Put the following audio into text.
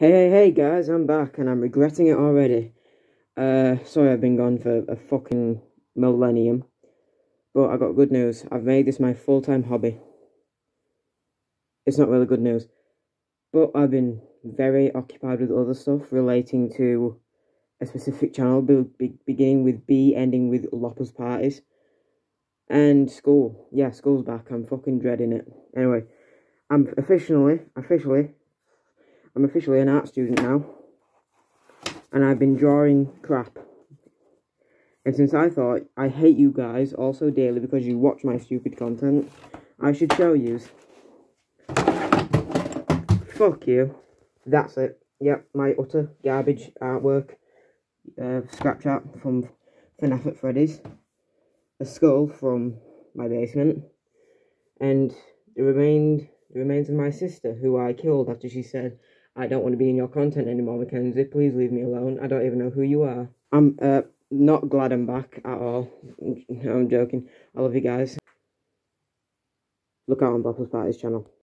Hey, hey, hey, guys, I'm back and I'm regretting it already. Uh, sorry I've been gone for a fucking millennium. But I got good news. I've made this my full-time hobby. It's not really good news. But I've been very occupied with other stuff relating to a specific channel, be beginning with B, ending with Loppers Parties. And school. Yeah, school's back. I'm fucking dreading it. Anyway, I'm officially, officially I'm officially an art student now. And I've been drawing crap. And since I thought I hate you guys also daily because you watch my stupid content, I should show you. Fuck you. That's it. Yep, my utter garbage artwork. Uh, scratch art from FNAF at Freddy's. A skull from my basement. And the remained the remains of my sister, who I killed after she said I don't want to be in your content anymore, Mackenzie. Please leave me alone. I don't even know who you are. I'm uh, not glad I'm back at all. I'm joking. I love you guys. Look out on Bloppers Party's channel.